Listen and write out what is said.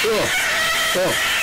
Oh, oh.